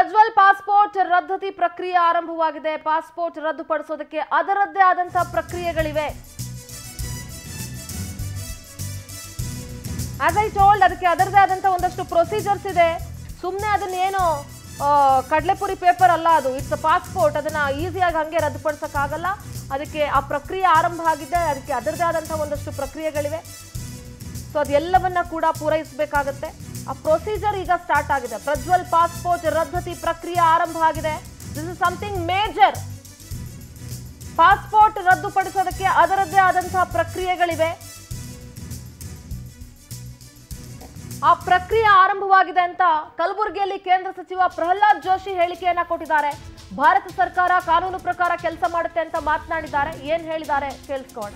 Prajwal passport ರದ್ದತಿ ಪ್ರಕ್ರಿಯೆ ಆರಂಭವಾಗಿದೆ. ಪಾಸ್ಪೋರ್ಟ್ ರದ್ದುಪಡಿಸೋದಕ್ಕೆ ಅದರದ್ದೇ ಆದಂತಹ ಪ್ರಕ್ರಿಯೆಗಳಿವೆ. ಆಸ್ ಐ ಟೋಲ್ಡ್ ಅದಕ್ಕೆ ಅದರದೇ ಆದಂತಹ ಒಂದಷ್ಟು ಪ್ರೊಸೀಜರ್ಸ್ ಇದೆ. ಸುಮ್ಮನೆ ಅದನ್ನೇನು ಕಡಲೆಪುರಿ ಪೇಪರ್ ಅಲ್ಲ ಅದು. ಇಟ್ಸ್ ಅ ಪಾಸ್ಪೋರ್ಟ್ ಅದನ್ನ ಈಸಿಯಾಗಿ ಹಂಗೆ ರದ್ದುಪಡಿಸೋಕ್ಕಾಗಲ್ಲ ಅದಕ್ಕೆ ಆ ಪ್ರಕ್ರಿಯೆ ಆರಂಭ ಆಗಿದೆ. ಅದಕ್ಕೆ ಅದರದೇ ಆದಂತಹ ಒಂದಷ್ಟು ಪ್ರಕ್ರಿಯೆಗಳಿವೆ. ಸೊ ಅದೆಲ್ಲವನ್ನ ಕೂಡ ಪೂರೈಸಬೇಕಾಗತ್ತೆ. ಆ ಪ್ರೊಸೀಜರ್ ಈಗ ಸ್ಟಾರ್ಟ್ ಆಗಿದೆ. ಪ್ರಜ್ವಲ್ ಪಾಸ್ಪೋರ್ಟ್ ರದ್ದತಿ ಪ್ರಕ್ರಿಯೆ ಆರಂಭ ಆಗಿದೆ. This is something major passport ರದ್ದುಪಡಿಸೋದಕ್ಕೆ ಅದರದ್ದೇ ಆದಂತಹ ಪ್ರಕ್ರಿಯೆಗಳಿವೆ. ಆ ಪ್ರಕ್ರಿಯೆ ಆರಂಭವಾಗಿದೆ ಅಂತ ಕಲಬುರಗಿಯಲ್ಲಿ ಕೇಂದ್ರ ಸಚಿವ ಪ್ರಹ್ಲಾದ್ ಜೋಶಿ ಹೇಳಿಕೆಯನ್ನ ಕೊಟ್ಟಿದ್ದಾರೆ. ಭಾರತ ಸರ್ಕಾರ ಕಾನೂನು ಪ್ರಕಾರ ಕೆಲಸ ಮಾಡುತ್ತೆ ಅಂತ ಮಾತನಾಡಿದ್ದಾರೆ. ಏನ್ ಹೇಳಿದ್ದಾರೆ ಕೇಳಿಸ್ಕೋಣ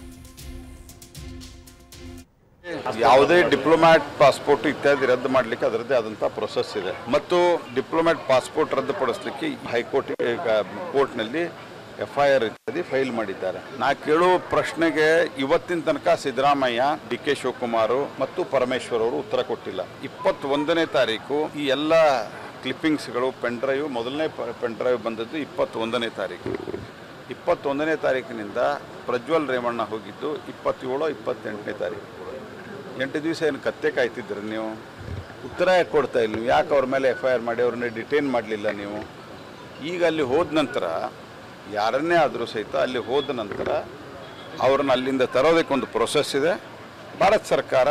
ಯಾವುದೇ ಡಿಪ್ಲೊಮ್ಯಾಟ್ ಪಾಸ್ಪೋರ್ಟ್ ಇತ್ಯಾದಿ ರದ್ದು ಮಾಡಲಿಕ್ಕೆ ಅದರದ್ದೇ ಆದಂತಹ ಪ್ರೊಸೆಸ್ ಇದೆ. ಮತ್ತು ಡಿಪ್ಲೊಮ್ಯಾಟ್ ಪಾಸ್ಪೋರ್ಟ್ ರದ್ದುಪಡಿಸಲಿಕ್ಕೆ ಹೈಕೋರ್ಟ್ ಕೋರ್ಟ್ನಲ್ಲಿ ಎಫ್ ಐ ಆರ್ ಇತ್ಯಾದಿ ಫೈಲ್ ಮಾಡಿದ್ದಾರೆ. ನಾ ಕೇಳುವ ಪ್ರಶ್ನೆಗೆ ಇವತ್ತಿನ ತನಕ ಸಿದ್ದರಾಮಯ್ಯ, ಡಿ ಕೆ ಶಿವಕುಮಾರ್ ಮತ್ತು ಪರಮೇಶ್ವರ್ ಅವರು ಉತ್ತರ ಕೊಟ್ಟಿಲ್ಲ. ಇಪ್ಪತ್ತೊಂದನೇ ತಾರೀಕು ಈ ಎಲ್ಲ ಕ್ಲಿಪ್ಪಿಂಗ್ಸ್ಗಳು ಪೆನ್ ಡ್ರೈವ್ ಮೊದಲನೇ ಪೆನ್ ಡ್ರೈವ್ ಬಂದದ್ದು ಇಪ್ಪತ್ತೊಂದನೇ ತಾರೀಕು. ಇಪ್ಪತ್ತೊಂದನೇ ತಾರೀಕಿನಿಂದ ಪ್ರಜ್ವಲ್ ರೇವಣ್ಣ ಹೋಗಿದ್ದು ಇಪ್ಪತ್ತೇಳು, ಇಪ್ಪತ್ತೆಂಟನೇ ತಾರೀಕು. ಎಂಟು ದಿವಸ ಏನು ಕತ್ತೆ ಕಾಯ್ತಿದ್ರಿ ನೀವು? ಉತ್ತರ ಯಾಕೆ ಕೊಡ್ತಾ ಇಲ್ಲ ನೀವು. ಯಾಕೆ ಅವ್ರ ಮೇಲೆ ಎಫ್ ಐ ಆರ್ ಮಾಡಿ ಅವ್ರನ್ನ ಡಿಟೈನ್ ಮಾಡಲಿಲ್ಲ ನೀವು? ಈಗ ಅಲ್ಲಿ ಹೋದ ನಂತರ ಯಾರನ್ನೇ ಆದರೂ ಸಹಿತ ಅಲ್ಲಿ ಹೋದ ನಂತರ ಅವ್ರನ್ನ ಅಲ್ಲಿಂದ ತರೋದಕ್ಕೊಂದು ಪ್ರೊಸೆಸ್ ಇದೆ. ಭಾರತ ಸರ್ಕಾರ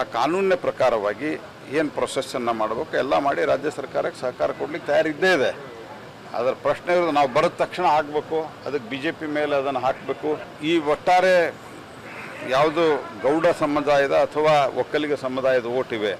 ಆ ಕಾನೂನಿನ ಪ್ರಕಾರವಾಗಿ ಏನು ಪ್ರೊಸೆಸನ್ನು ಮಾಡಬೇಕು ಎಲ್ಲ ಮಾಡಿ ರಾಜ್ಯ ಸರ್ಕಾರಕ್ಕೆ ಸಹಕಾರ ಕೊಡ್ಲಿಕ್ಕೆ ತಯಾರಿದ್ದೇ ಇದೆ. ಅದರ ಪ್ರಶ್ನೆ ಇರೋದು ನಾವು ಬರೋದ ತಕ್ಷಣ ಆಗಬೇಕು ಅದಕ್ಕೆ ಬಿ ಜೆ ಪಿ ಮೇಲೆ ಅದನ್ನು ಹಾಕಬೇಕು. ಈ ಒಟ್ಟಾರೆ ಯಾವುದು ಗೌಡ ಸಮುದಾಯದ ಅಥವಾ ಒಕ್ಕಲಿಗ ಸಮುದಾಯದ ಓಟಿವೆ